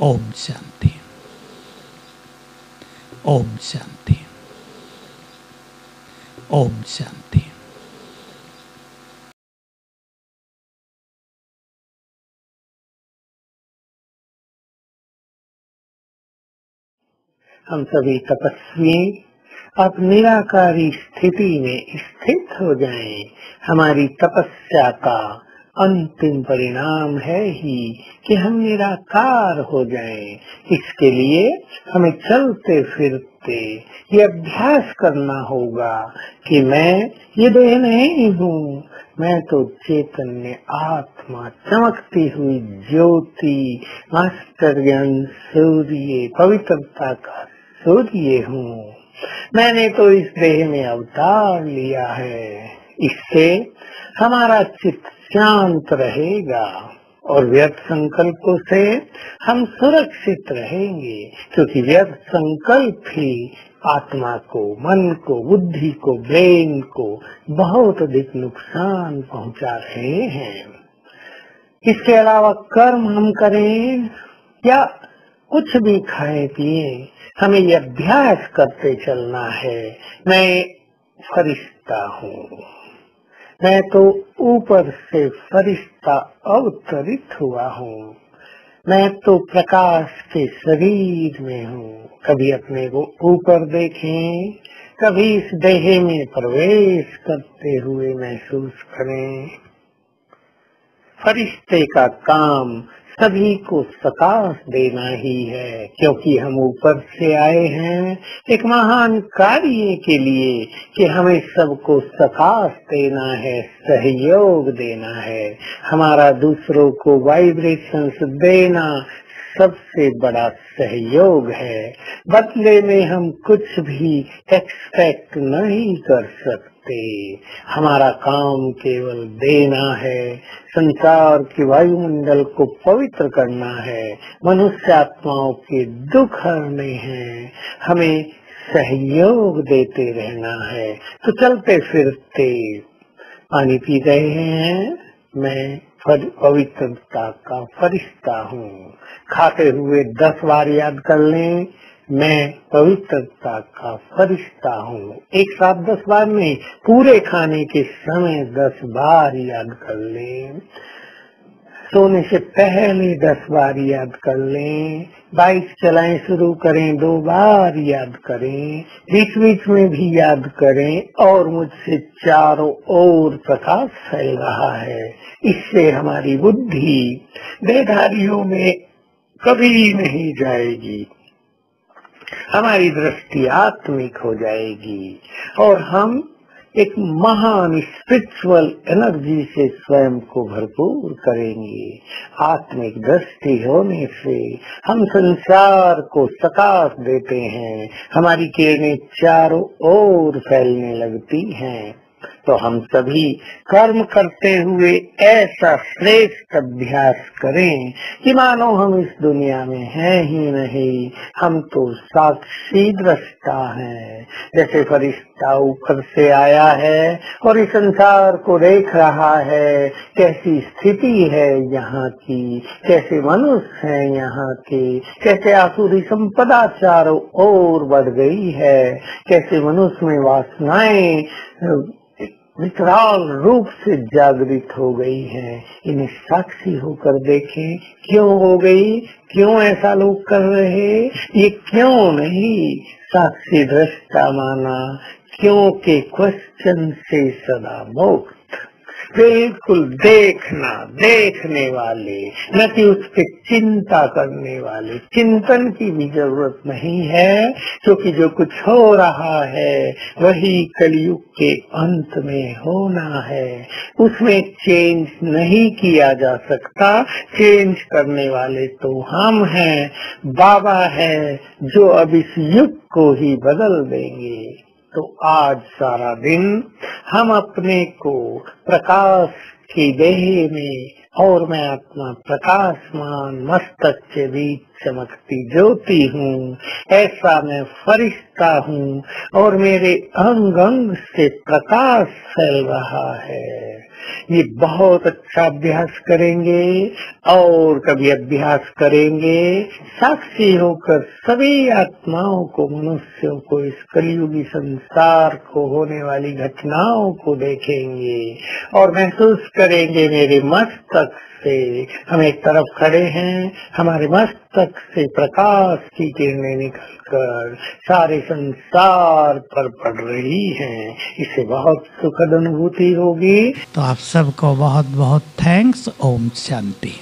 ओम शांति ओम शांति ओम शांति हम सभी तपस्वी अब निराकारी स्थिति में स्थित हो जाएँ। हमारी तपस्या का अंतिम परिणाम है ही कि हम निराकार हो जाएँ। इसके लिए हमें चलते फिरते ये अभ्यास करना होगा कि मैं ये देह नहीं हूँ। मैं तो चैतन्य आत्मा, चमकती हुई ज्योति मास्टर ज्ञान सूर्य, पवित्रता का सूर्य हूँ। मैंने तो इस देह में अवतार लिया है। इससे हमारा चित्त शांत रहेगा और व्यर्थ संकल्पों से हम सुरक्षित रहेंगे, क्योंकि व्यर्थ संकल्प ही आत्मा को, मन को, बुद्धि को, ब्रेन को बहुत अधिक नुकसान पहुँचा रहे हैं। इसके अलावा कर्म हम करें या कुछ भी खाए पिए, हमें यह अभ्यास करते चलना है। मैं फरिश्ता हूँ। मैं तो ऊपर से फरिश्ता अवतरित हुआ हूँ। मैं तो प्रकाश के शरीर में हूँ। कभी अपने को ऊपर देखें, कभी इस देह में प्रवेश करते हुए महसूस करें। फरिश्ते का काम सभी को सकाश देना ही है, क्योंकि हम ऊपर से आए हैं एक महान कार्य के लिए कि हमें सबको सकाश देना है, सहयोग देना है, हमारा दूसरों को वाइब्रेशंस देना सबसे बड़ा सहयोग है। बदले में हम कुछ भी एक्सपेक्ट नहीं कर सकते। हमारा काम केवल देना है, संसार के वायुमंडल को पवित्र करना है मनुष्य आत्माओं के दुख हरने हैं। हमें सहयोग देते रहना है। तो चलते फिरते। पानी पी रहे हैं। मैं पवित्रता का फरिश्ता हूँ। खाते हुए दस बार याद कर लें, मैं पवित्रता का फरिश्ता हूँ। एक साथ दस बार नहीं, पूरे खाने के समय दस बार याद कर लें। सोने से पहले दस बार याद कर लें। बाइक चलाएँ, शुरू करें, दो बार याद करें। बीच बीच में भी याद करें और मुझसे चारों ओर प्रकाश फैल रहा है। इससे हमारी बुद्धि बेधारियों में कभी नहीं जाएगी। हमारी दृष्टि आत्मिक हो जाएगी और हम एक महान स्पिरिचुअल एनर्जी से स्वयं को भरपूर करेंगे। आत्मिक दृष्टि होने से हम संसार को सकाश देते हैं। हमारी किरणें चारों ओर फैलने लगती हैं। तो हम सभी कर्म करते हुए ऐसा श्रेष्ठ अभ्यास करें कि मानो हम इस दुनिया में हैं ही नहीं, हम तो साक्षी दृष्टा हैं। जैसे फरिश्ता ऊपर से आया है और इस संसार को देख रहा है, कैसी स्थिति है यहाँ की, कैसे मनुष्य हैं यहाँ के, कैसे आसुरी संपदा चारों ओर बढ़ गई है, कैसे मनुष्य में वासनाएँ विकराल रूप से जागृत हो गई है। इन्हें साक्षी होकर देखें, क्यों हो गई? क्यों ऐसा लोग कर रहे? ये क्यों नहीं? साक्षी दृष्टा माना, क्यों के क्वेश्चन से सदा मुक्त? बिल्कुल देखना, देखने वाले, न कि उस पर चिंता करने वाले। चिंतन की भी ज़रूरत नहीं है, क्योंकि जो कुछ हो रहा है, वही कलयुग के अंत में होना है। उसमें चेंज नहीं किया जा सकता। चेंज करने वाले तो हम हैं। बाबा है, जो अब इस युग को ही बदल देंगे। तो आज सारा दिन हम अपने को प्रकाश की देह में और मैं आत्मा प्रकाशमान मस्तक के बीच चमकती ज्योति हूँ। ऐसा मैं फरिश्ता हूँ, और मेरे अंग अंग से प्रकाश फैल रहा है। ये बहुत अच्छा अभ्यास करेंगे, और कभी अभ्यास करेंगे, साक्षी होकर सभी आत्माओं को, मनुष्यों को, इस कलयुगी संसार को, होने वाली घटनाओं को देखेंगे। और महसूस करेंगे मेरे मस्तक से। हम एक तरफ़ खड़े हैं, हमारे मस्तक से प्रकाश की किरणें निकलकर सारे संसार पर पड़ रही हैं। इससे बहुत सुखद अनुभूति होगी। तो आप सबको बहुत बहुत थैंक्स ओम शांति।